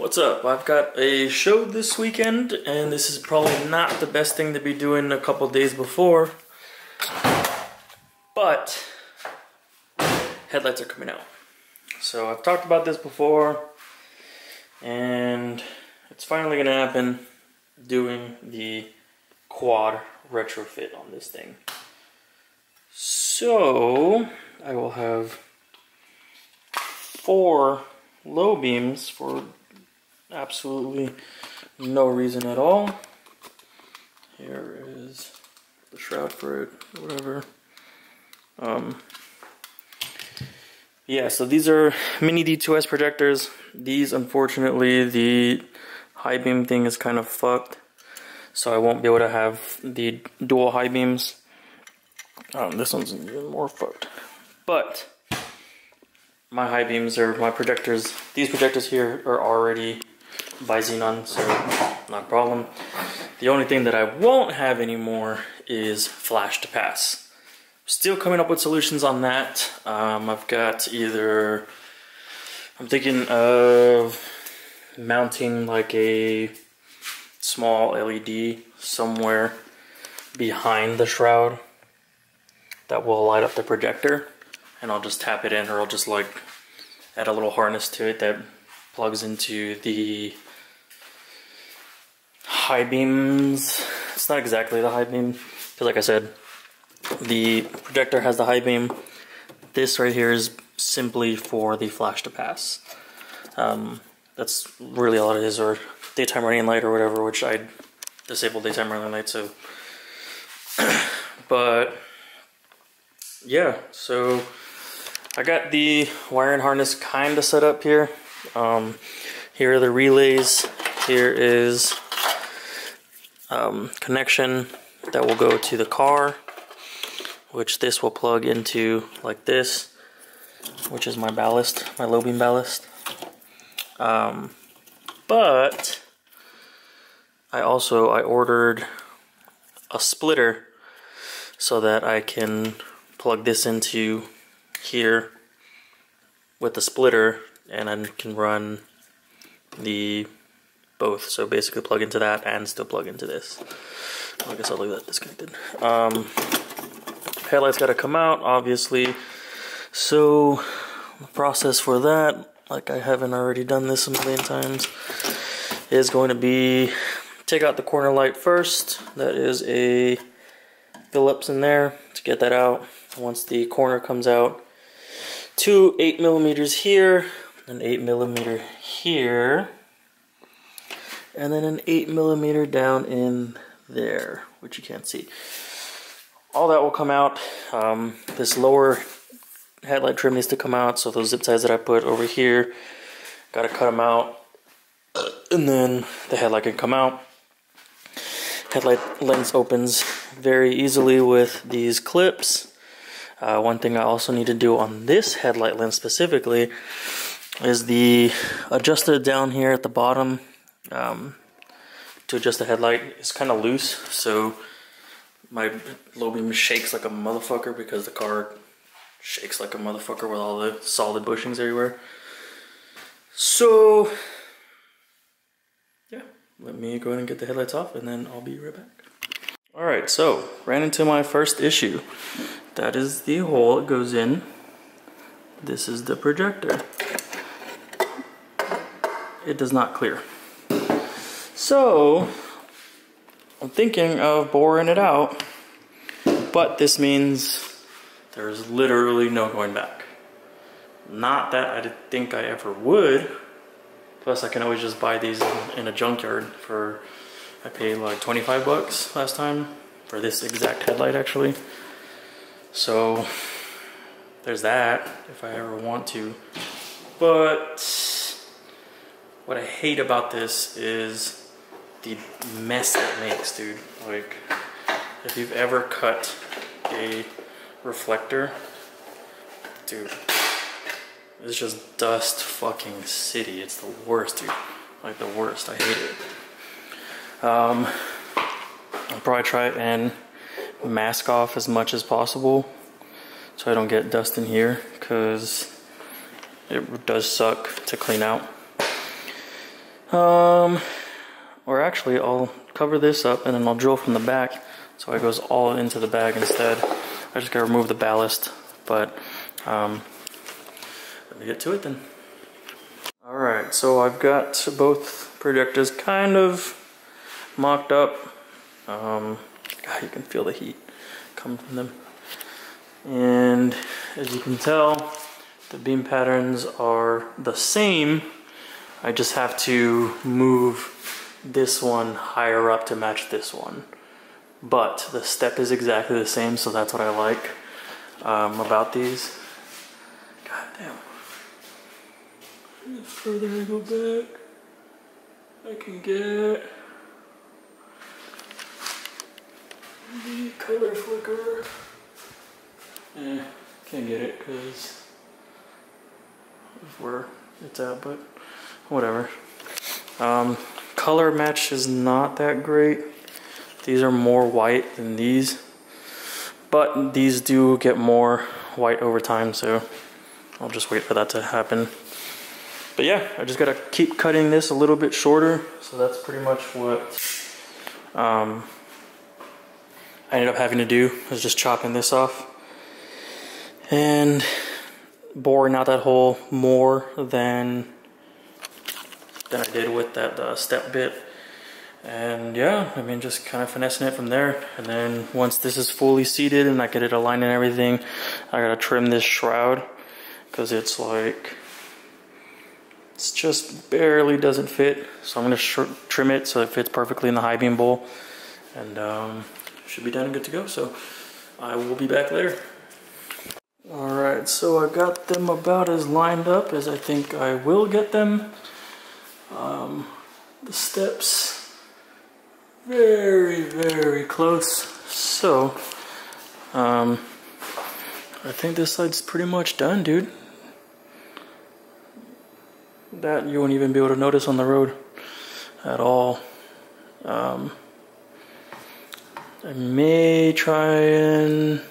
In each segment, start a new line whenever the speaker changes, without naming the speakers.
What's up? I've got a show this weekend, and this is probably not the best thing to be doing a couple days before. But headlights are coming out. So I've talked about this before, and it's finally gonna happen doing the quad retrofit on this thing. So I will have four low beams for absolutely no reason at all. Here is the shroud for it, whatever. Um, yeah, so these are mini D2S projectors. These, unfortunately, the high beam thing is kind of fucked. So I won't be able to have the dual high beams. Um, this one's even more fucked. But my high beams are my projectors. These projectors here are already bi-xenon, so not a problem. The only thing that I won't have anymore is flash to pass. Still coming up with solutions on that. Um, I've got either, I'm thinking of mounting like a small LED somewhere behind the shroud that will light up the projector and I'll just tap it in or I'll just like add a little harness to it that plugs into the high beams. It's not exactly the high beam because like I said, the projector has the high beam. This right here is simply for the flash to pass. Um, that's really all it is, or daytime running light or whatever, which I disabled daytime running light, so. but yeah, so I got the wiring harness kind of set up here. Um, here are the relays. Here is um, connection that will go to the car, which this will plug into like this, which is my ballast, my low beam ballast. Um, but I also I ordered a splitter so that I can plug this into here with the splitter and I can run the both. So basically plug into that and still plug into this. I guess I'll leave that disconnected. Um, headlights got to come out obviously. So the process for that like I haven't already done this a million times is going to be take out the corner light first. That is a Phillips in there to get that out. Once the corner comes out two 8 millimeters here, an 8 millimeter here, and then an 8 millimeter down in there, which you can't see. All that will come out. Um, this lower headlight trim needs to come out, so those zip ties that I put over here, gotta cut them out, and then the headlight can come out. Headlight lens opens very easily with these clips. Uh, one thing I also need to do on this headlight lens specifically is the adjuster down here at the bottom um, to adjust the headlight is kind of loose so my low beam shakes like a motherfucker because the car shakes like a motherfucker with all the solid bushings everywhere. So yeah, let me go ahead and get the headlights off and then I'll be right back. Alright, so ran into my first issue. That is the hole it goes in. This is the projector. It does not clear. So, I'm thinking of boring it out, but this means there's literally no going back. Not that I think I ever would. Plus, I can always just buy these in, in a junkyard for, I paid like 25 bucks last time for this exact headlight actually. So there's that if I ever want to. But what I hate about this is the mess it makes, dude. Like, if you've ever cut a reflector, dude, it's just dust fucking city. It's the worst, dude. Like the worst. I hate it. Um, I'll probably try and mask off as much as possible so I don't get dust in here because it does suck to clean out. Um, or actually, I'll cover this up and then I'll drill from the back so it goes all into the bag instead. I just gotta remove the ballast, but um, let me get to it then. All right, so I've got both projectors kind of mocked up. Um, God, you can feel the heat come from them. And as you can tell, the beam patterns are the same. I just have to move this one higher up to match this one. But the step is exactly the same, so that's what I like um, about these. God damn. The further I go back, I can get the color flicker. Eh, can't get it because of where it's at, but whatever. Um, color match is not that great. These are more white than these, but these do get more white over time, so I'll just wait for that to happen. But yeah, I just gotta keep cutting this a little bit shorter, so that's pretty much what um, I ended up having to do, was just chopping this off and boring out that hole more than than I did with that uh, step bit. And yeah, I mean, just kind of finessing it from there. And then once this is fully seated and I get it aligned and everything, I gotta trim this shroud because it's like, it's just barely doesn't fit. So I'm gonna trim it so it fits perfectly in the high beam bowl. And um, should be done and good to go. So I will be back later. Alright, so I got them about as lined up as I think I will get them. Um, the steps very, very close. So, um, I think this side's pretty much done, dude. That you won't even be able to notice on the road at all. Um, I may try and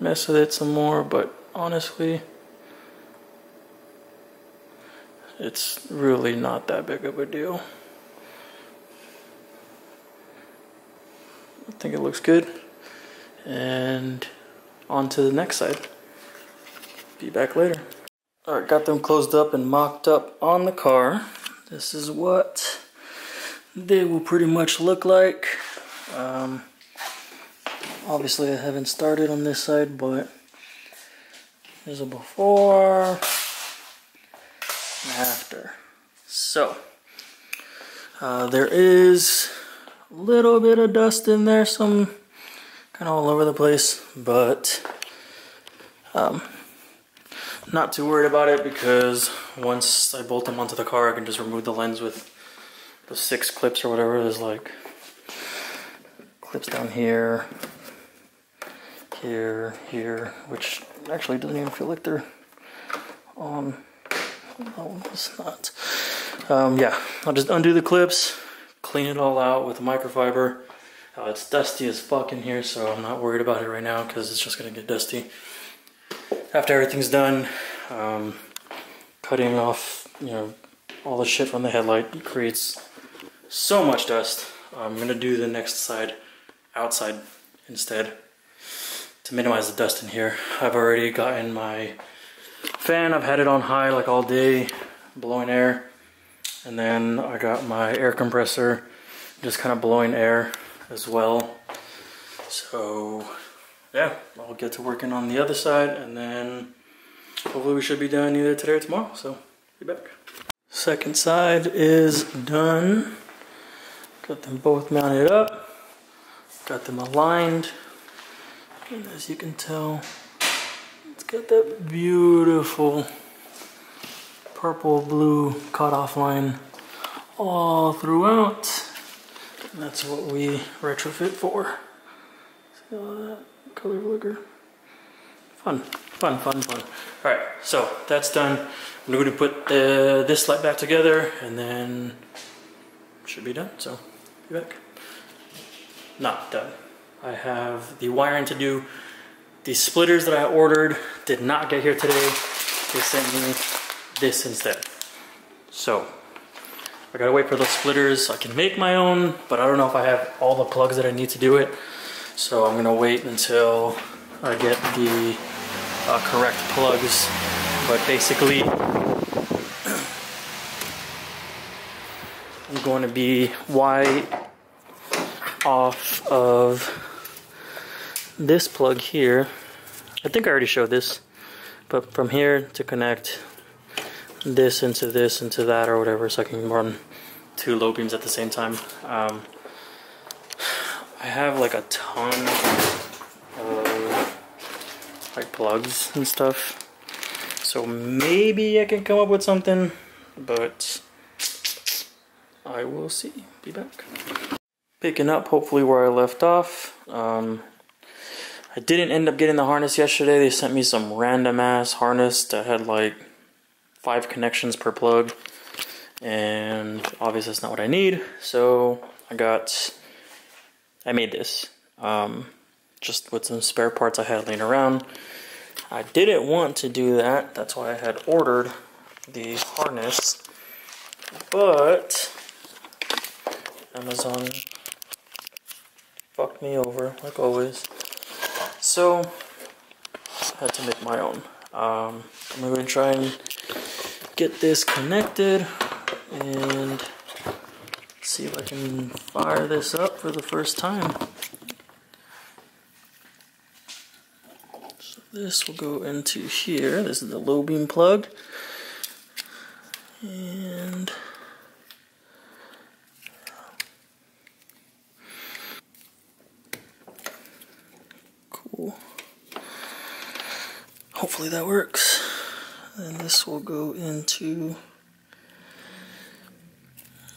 mess with it some more, but honestly, it's really not that big of a deal. I think it looks good. And on to the next side. Be back later. Alright, got them closed up and mocked up on the car. This is what they will pretty much look like. Um, obviously I haven't started on this side, but there's a before after. So, uh, there is a little bit of dust in there, some kind of all over the place, but um, not too worried about it because once I bolt them onto the car, I can just remove the lens with the six clips or whatever. There's like clips down here, here, here, which actually doesn't even feel like they're on. No, it's not. Um, yeah, I'll just undo the clips, clean it all out with a microfiber. Uh, it's dusty as fuck in here, so I'm not worried about it right now because it's just gonna get dusty. After everything's done, um, cutting off, you know, all the shit from the headlight creates so much dust. I'm gonna do the next side outside instead to minimize the dust in here. I've already gotten my fan, I've had it on high like all day, blowing air. And then I got my air compressor, just kind of blowing air as well. So yeah, I'll get to working on the other side and then hopefully we should be done either today or tomorrow. So be back. Second side is done. Got them both mounted up. Got them aligned. And as you can tell, got that beautiful purple blue cutoff line all throughout. And that's what we retrofit for. See all that color flicker? Fun, fun, fun, fun. All right, so that's done. I'm going to put the, this light back together and then should be done. So be back. Not done. I have the wiring to do. The splitters that I ordered did not get here today. They sent me this instead. So, I gotta wait for those splitters. I can make my own, but I don't know if I have all the plugs that I need to do it. So I'm gonna wait until I get the uh, correct plugs. But basically, I'm going to be wide off of this plug here. I think I already showed this, but from here to connect this into this into that or whatever so I can run two low beams at the same time. Um, I have like a ton of like plugs and stuff. So maybe I can come up with something, but I will see. Be back. Picking up hopefully where I left off. Um, I didn't end up getting the harness yesterday. They sent me some random ass harness that had like five connections per plug. And obviously that's not what I need. So I got, I made this. Um, just with some spare parts I had laying around. I didn't want to do that. That's why I had ordered the harness. But Amazon fucked me over, like always. So I had to make my own. Um, I'm going to try and get this connected and see if I can fire this up for the first time. So this will go into here. This is the low beam plug. And cool. Hopefully that works. And this will go into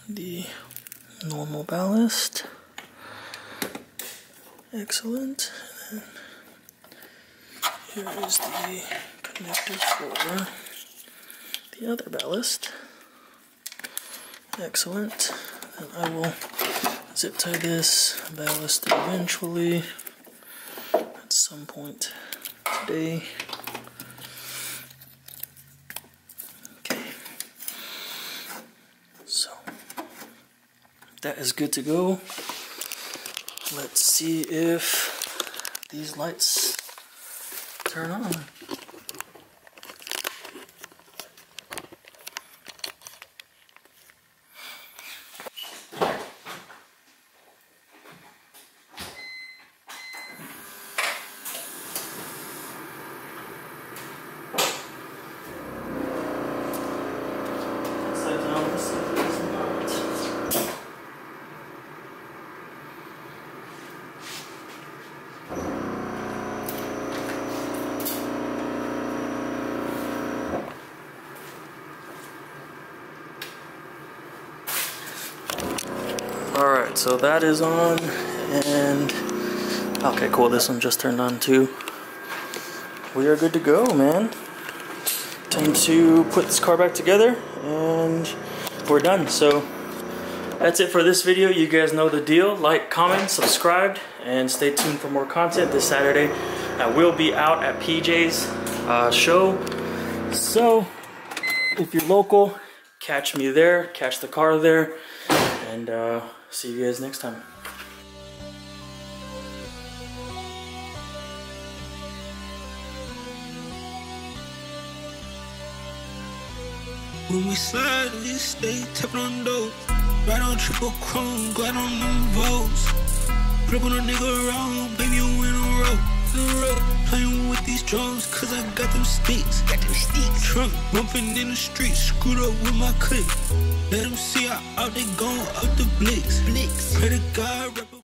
the normal ballast. Excellent. And here is the connector for the other ballast. Excellent. And I will zip tie this ballast eventually at some point today. That is good to go. Let's see if these lights turn on. Alright, so that is on, and okay, cool, this one just turned on too. We are good to go, man. Time to put this car back together, and we're done. So that's it for this video. You guys know the deal. Like, comment, subscribe, and stay tuned for more content this Saturday. I will be out at PJ's uh, show. So if you're local, catch me there, catch the car there, and uh, See you guys next time. When we slide, we stay tapping on doors. Right on triple chrome, glad on them votes. Flip on a nigga around, baby, you in a row. Playing with these drums, cause I got them sticks. Got them sticks. Trunk bumping in the street, screwed up with my click. Let them see how out they gone out the blicks. Blicks. Pray to God,